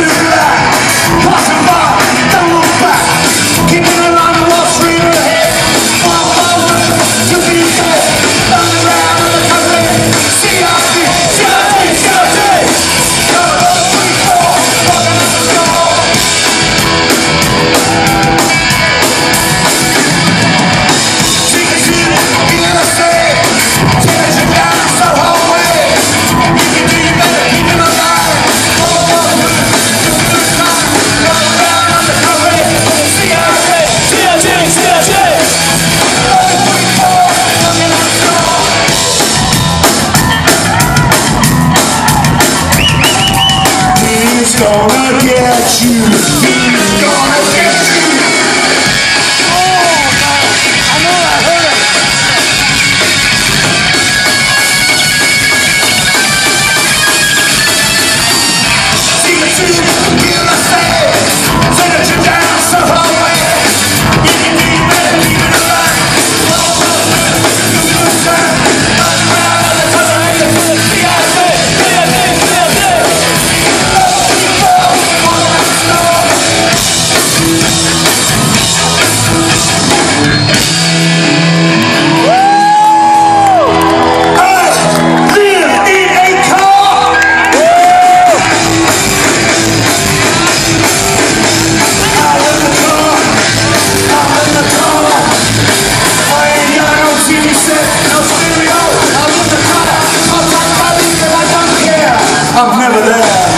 to that. gonna get you. I'm never there.